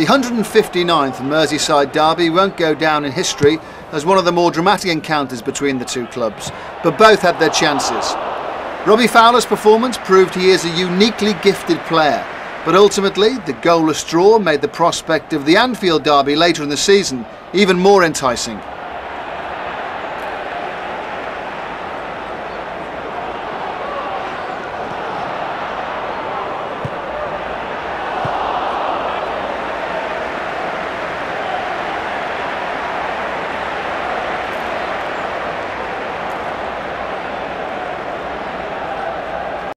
The 159th Merseyside derby won't go down in history as one of the more dramatic encounters between the two clubs, but both had their chances. Robbie Fowler's performance proved he is a uniquely gifted player, but ultimately the goalless draw made the prospect of the Anfield derby later in the season even more enticing.